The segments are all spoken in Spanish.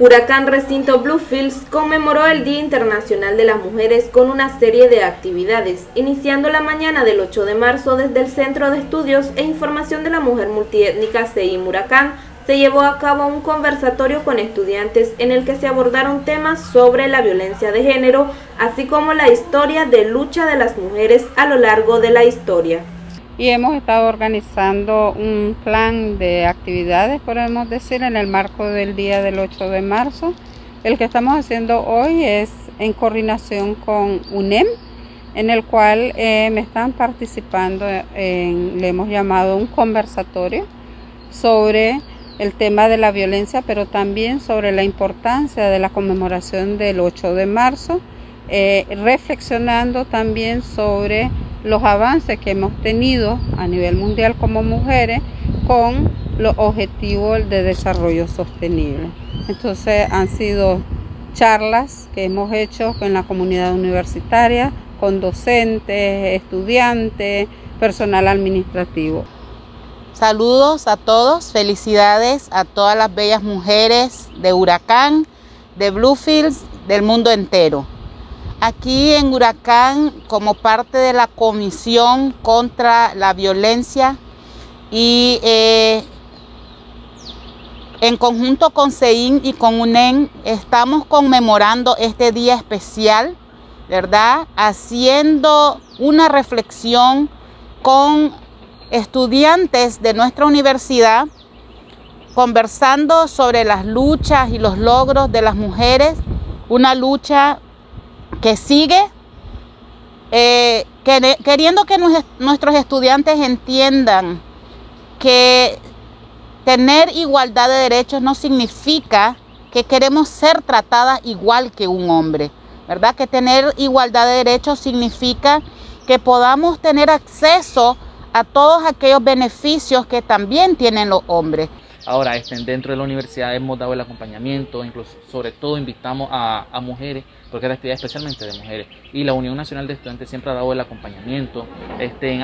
Huracán Recinto Bluefields conmemoró el Día Internacional de las Mujeres con una serie de actividades, iniciando la mañana del 8 de marzo desde el Centro de Estudios e Información de la Mujer Multiétnica CI Huracán. Se llevó a cabo un conversatorio con estudiantes en el que se abordaron temas sobre la violencia de género, así como la historia de lucha de las mujeres a lo largo de la historia y hemos estado organizando un plan de actividades, podemos decir, en el marco del día del 8 de marzo. El que estamos haciendo hoy es en coordinación con UNEM, en el cual eh, me están participando, le hemos llamado un conversatorio sobre el tema de la violencia, pero también sobre la importancia de la conmemoración del 8 de marzo, eh, reflexionando también sobre los avances que hemos tenido a nivel mundial como mujeres con los objetivos de desarrollo sostenible. Entonces han sido charlas que hemos hecho con la comunidad universitaria, con docentes, estudiantes, personal administrativo. Saludos a todos, felicidades a todas las bellas mujeres de Huracán, de Bluefields, del mundo entero. Aquí en Huracán, como parte de la Comisión contra la Violencia y eh, en conjunto con CEIN y con UNEN, estamos conmemorando este día especial, ¿verdad? Haciendo una reflexión con estudiantes de nuestra universidad, conversando sobre las luchas y los logros de las mujeres, una lucha que sigue eh, queriendo que nuestros estudiantes entiendan que tener igualdad de derechos no significa que queremos ser tratadas igual que un hombre, ¿verdad? Que tener igualdad de derechos significa que podamos tener acceso a todos aquellos beneficios que también tienen los hombres. Ahora, este, dentro de la universidad hemos dado el acompañamiento, incluso sobre todo invitamos a, mujeres, porque es la actividad especialmente de mujeres. Y la Unión Nacional de Estudiantes siempre ha dado el acompañamiento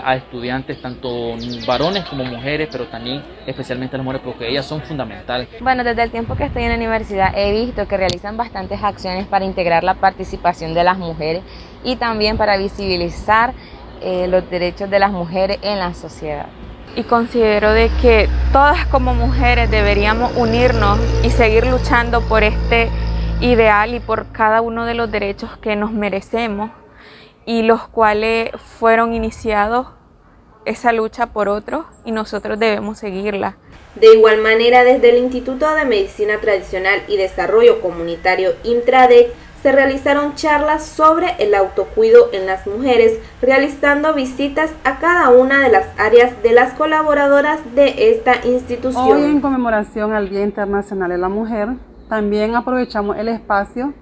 a estudiantes, tanto varones como mujeres, pero también especialmente a las mujeres, porque ellas son fundamentales. Bueno, desde el tiempo que estoy en la universidad he visto que realizan bastantes acciones para integrar la participación de las mujeres y también para visibilizar eh, los derechos de las mujeres en la sociedad y considero de que todas como mujeres deberíamos unirnos y seguir luchando por este ideal y por cada uno de los derechos que nos merecemos y los cuales fueron iniciados esa lucha por otros y nosotros debemos seguirla. De igual manera, desde el Instituto de Medicina Tradicional y Desarrollo Comunitario INTRADEC se realizaron charlas sobre el autocuido en las mujeres, realizando visitas a cada una de las áreas de las colaboradoras de esta institución. Hoy en conmemoración al Día Internacional de la Mujer, también aprovechamos el espacio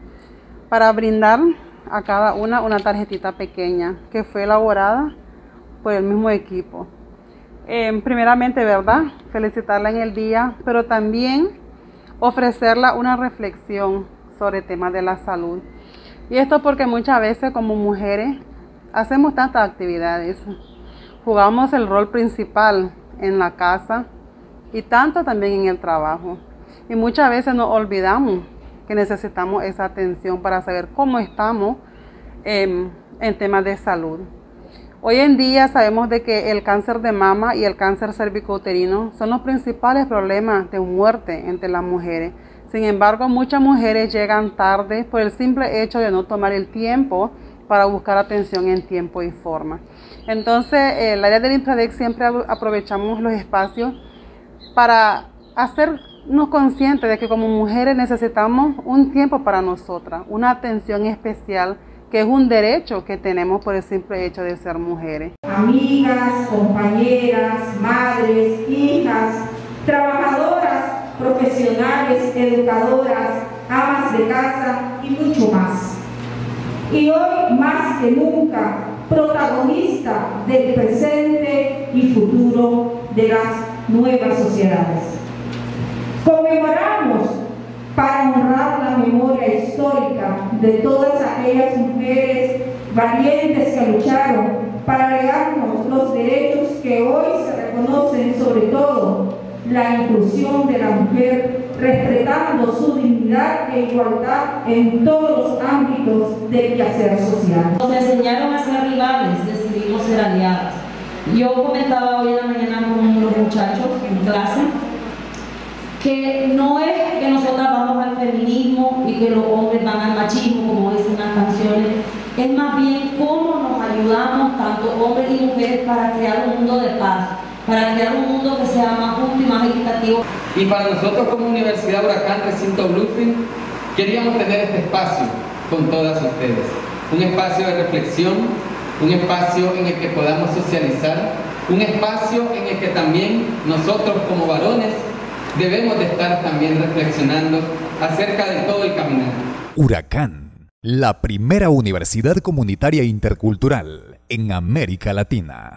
para brindar a cada una una tarjetita pequeña que fue elaborada por el mismo equipo. Eh, primeramente, ¿verdad? Felicitarla en el día, pero también ofrecerla una reflexión sobre temas de la salud. Y esto porque muchas veces como mujeres hacemos tantas actividades. Jugamos el rol principal en la casa y tanto también en el trabajo. Y muchas veces nos olvidamos que necesitamos esa atención para saber cómo estamos en, en temas de salud. Hoy en día sabemos de que el cáncer de mama y el cáncer cervicouterino son los principales problemas de muerte entre las mujeres. Sin embargo, muchas mujeres llegan tarde por el simple hecho de no tomar el tiempo para buscar atención en tiempo y forma. Entonces, el área del Intradex siempre aprovechamos los espacios para hacernos conscientes de que como mujeres necesitamos un tiempo para nosotras, una atención especial que es un derecho que tenemos por el simple hecho de ser mujeres. Amigas, compañeras, madres, trabajadoras profesionales, educadoras, amas de casa y mucho más. Y hoy más que nunca, protagonista del presente y futuro de las nuevas sociedades. Conmemoramos para honrar la memoria histórica de todas aquellas mujeres valientes que lucharon para legarnos los derechos que hoy se reconocen sobre todo la inclusión de la mujer, respetando su dignidad e igualdad en todos los ámbitos del quehacer social. Nos enseñaron a ser rivales, decidimos ser aliados. Yo comentaba hoy en la mañana con los muchachos en clase que no es que nosotros vamos al feminismo y que los hombres van al machismo, como dicen las canciones, es más bien cómo nos ayudamos tanto hombres y mujeres para crear un mundo de paz, para crear un mundo que sea más justo y más equitativo. Y para nosotros como Universidad Huracán Recinto Bluefield, queríamos tener este espacio con todas ustedes, un espacio de reflexión, un espacio en el que podamos socializar, un espacio en el que también nosotros como varones debemos de estar también reflexionando acerca de todo el caminar. Huracán, la primera universidad comunitaria intercultural en América Latina.